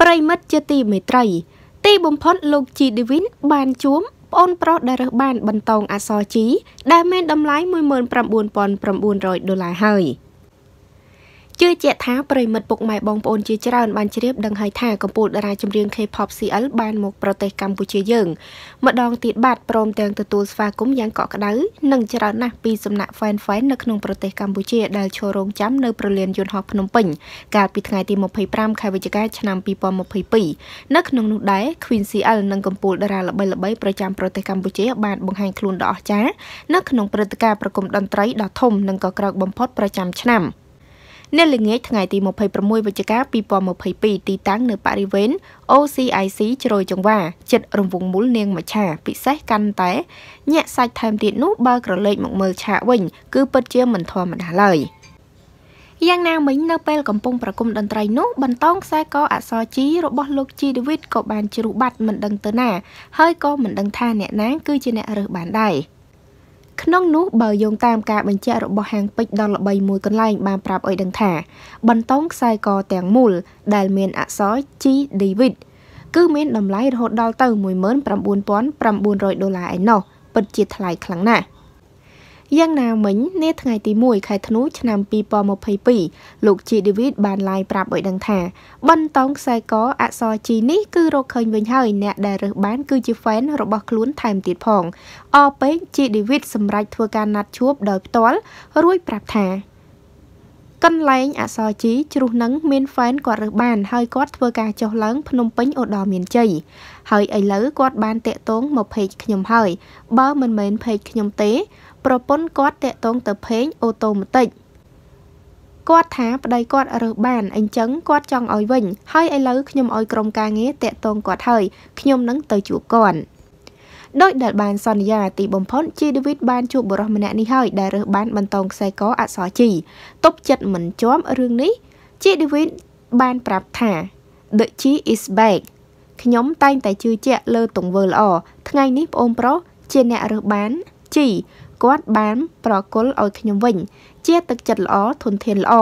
ប្រិមិត្តជាទីមេត្រី ទីបំផុតលោកជីឌីវីនបានជួមប្អូនប្រុសដែលរើសបានបន្តងអសរជីដែលមានតម្លៃ19900ដុល្លារហើយ។ ជឿជាក់ថាប្រិមិត្តពុកម៉ែបងប្អូនជាច្រើនបានជ្រាបដឹងហើយថាកម្ពុជាតារាចម្រៀង K-pop CL បានមកប្រទេសកម្ពុជាយើង ម្ដងទៀតបាទព្រមទាំងទទួលស្វាគមន៍យ៉ាងកក់ក្ដៅនិងច្រើនណាស់ពីសំណាក់ fan fan នៅក្នុងប្រទេសកម្ពុជាដែលចូលរងចាំនៅប្រលានយន្តហោះភ្នំពេញកាលពីថ្ងៃទី25ខែវិច្ឆិកាឆ្នាំ2022នៅក្នុងនោះដែរ Queen CL និងកម្ពុជាតារាល្បីៗប្រចាំប្រទេសកម្ពុជា បានបង្ហាញខ្លួនដ៏អស្ចារ្យនៅក្នុងព្រឹត្តិការណ៍ប្រគំតន្ត្រីដ៏ធំនិងក៏ក្រោកបំផុតប្រចាំឆ្នាំ។ នៅល្ងាចថ្ងៃទី26វិច្ឆិកា2022ទីតាំងនៅបរិវេណ OCIC ជ្រោយចង្វាចិត្តរង្វង់មូលនាងមច្ឆាពិសេសកាន់តែញាក់សាច់ថែមទៀតនោះបើក្រឡេកមកមើលឆាកវិញ គឺពិតជាមិនធម្មតាឡើយយ៉ាងណាមិញនៅពេលកំពុងប្រគំតន្ត្រីនោះបន្តងខ្សែកអក្សរជីរបស់លោកជីដេវីតក៏បានជ្រុះបាត់មិនដឹងទៅណាហើយក៏មិនដឹងថាអ្នកណាគឺជាអ្នករើសបានដែរ ក្នុងនោះបើយោងតាមការបញ្ជាក់របស់ហាងពេជ្រដ៏ល្បីមួយកន្លែងបានប្រាប់ឲ្យដឹងថាបន្តោងខ្សែកទាំងមូលដែលមានអក្សរ G David គឺមានតម្លៃរហូតដល់ទៅ19900ដុល្លារឯណោះពិតជាថ្លៃខ្លាំងណាស់ យ៉ាងណាមិញនាថ្ងៃទី1ខែធ្នូឆ្នាំ2022លោកជីដេវីតបានឡាយប្រាប់ឲ្យដឹងថាបន្តោងខ្សែកអក្សរជីនេះគឺរកឃើញវិញហើយអ្នកដែលរើសបានគឺជា fan របស់ខ្លួនថែមទៀតផងអពេកជីដេវីតសម្រេចធ្វើការណាត់ជួបដោយផ្ទាល់រួចប្រាប់ថាកន្លែងអសរជីជ្រុះនឹងមានហ្វេនគាត់រើសបានហើយគាត់ធ្វើការចុះឡើងភ្នំពេញឧត្តរមានជ័យហើយឥឡូវគាត់បានតាក់ទងមកเพจខ្ញុំហើយបើមិនមែនเพจខ្ញុំទេ ប្រពន្ធគាត់តាក់ទងទៅភេងអូតូម៉ាទិកគាត់ថាប្តីគាត់រើសបានអញ្ចឹងគាត់ចង់ឲ្យវិញ ហើយឥឡូវខ្ញុំឲ្យក្រុមការងារតាក់ទងគាត់ហើយខ្ញុំនឹងទៅជួបគាត់ដោយដែលបានសន្យាទីបំផុតជីដេវីតបានជួបបរិសម្នាក់នេះហើយដែលរើសបានបន្តោងខ្សែកអសរជីទប់ចិត្តមិនជាប់រឿងនេះជីដេវីតបានប្រាប់ថា The G is back ខ្ញុំតែងតែជឿជាក់លើទង្វើល្អថ្ងៃនេះប្អូនប្រុសជាអ្នករើសបានជី គាត់បានប្រគល់ឲ្យខ្ញុំវិញ ជាទឹកចិត្តល្អធនធានល្អ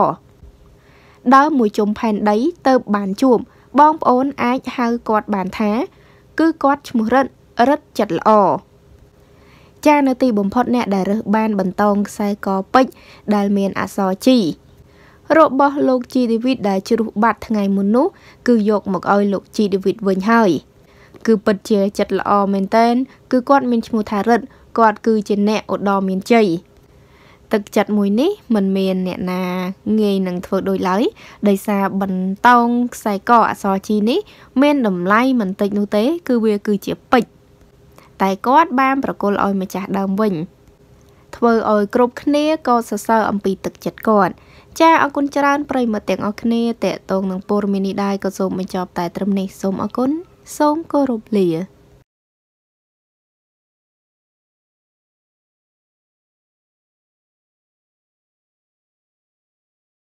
ដើរមួយជុំផែនដីទៅបានជួបបងប្អូនអាចហៅគាត់បានថា គឺគាត់ឈ្មោះរិទ្ធរិទ្ធចិត្តល្អចានៅទីបំផុតអ្នកដែលរើសបានបន្តងខ្សែកពេជ្រដែលមានអក្សរជីរបស់លោកជីឌីវីតដែលជ្រុះបាត់ថ្ងៃមុននោះគឺយកមកឲ្យលោកជីឌីវីតវិញហើយ គឺពិតជាចិត្តល្អមែនតែនគឺគាត់មានឈ្មោះថារិទ្ធ គាត់គឺជាអ្នកឧត្តមមានជ័យទឹកចិត្តមួយនេះមិនមានអ្នកណាងាយនឹងធ្វើដូចឡើយដោយសារបន្តោងខ្សែកអក្សរជីនេះ មានតម្លៃមិនតិចនោះទេ គឺវាគឺជាពេជ្រតែគាត់បានប្រគល់ឲ្យម្ចាស់ដើមវិញ ធ្វើឲ្យគ្រប់គ្នាក៏សរសើរអំពីទឹកចិត្តគាត់ចាអរគុណច្រើនប្រិយមិត្តទាំងអស់គ្នាតេតងនឹងព័ត៌មាននេះដែរក៏សូមបញ្ចប់តែត្រឹមនេះសូមអរគុណសូមគោរពលា